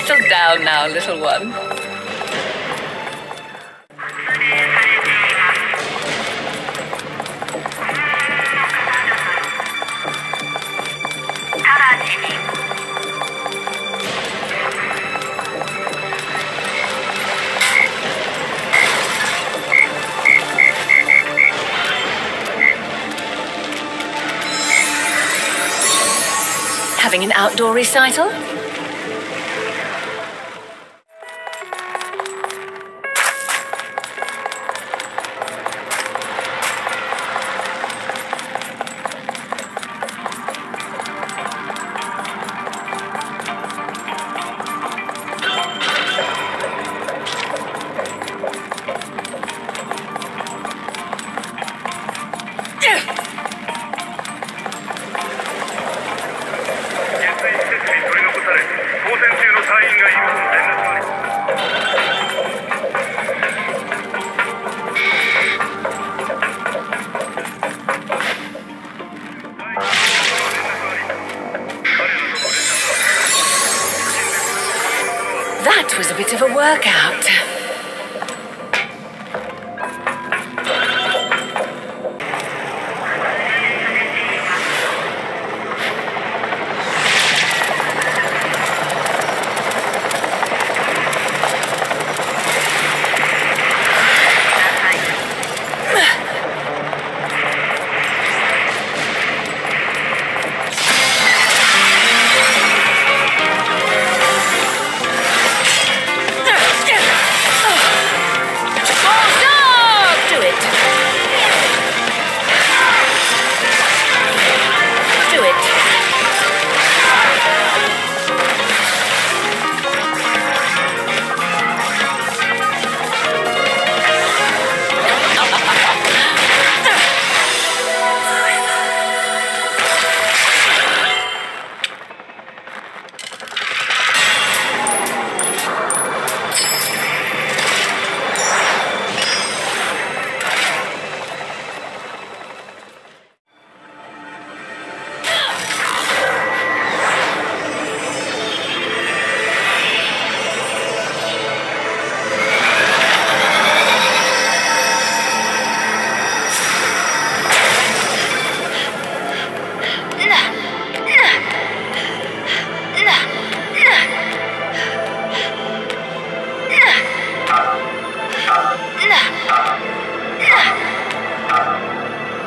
Settle down now, little one. Having an outdoor recital? That was a bit of a workout.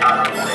Oh,